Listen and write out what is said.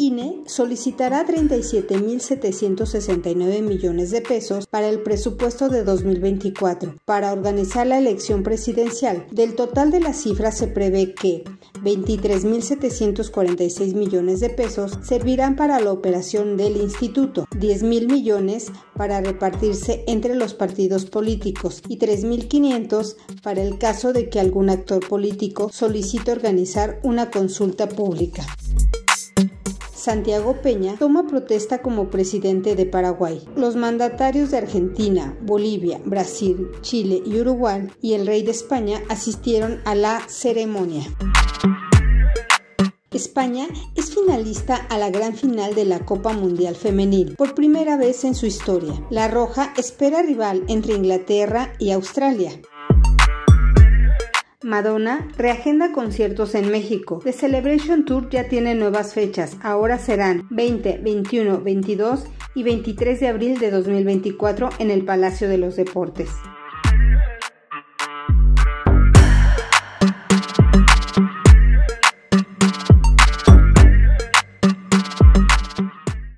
INE solicitará 37.769 millones de pesos para el presupuesto de 2024 para organizar la elección presidencial. Del total de las cifras se prevé que 23.746 millones de pesos servirán para la operación del instituto, 10.000 millones para repartirse entre los partidos políticos y 3.500 para el caso de que algún actor político solicite organizar una consulta pública. Santiago Peña toma protesta como presidente de Paraguay. Los mandatarios de Argentina, Bolivia, Brasil, Chile y Uruguay y el rey de España asistieron a la ceremonia. España es finalista a la gran final de la Copa Mundial Femenil por primera vez en su historia. La Roja espera rival entre Inglaterra y Australia. Madonna reagenda conciertos en México. The Celebration Tour ya tiene nuevas fechas. Ahora serán 20, 21, 22 y 23 de abril de 2024 en el Palacio de los Deportes.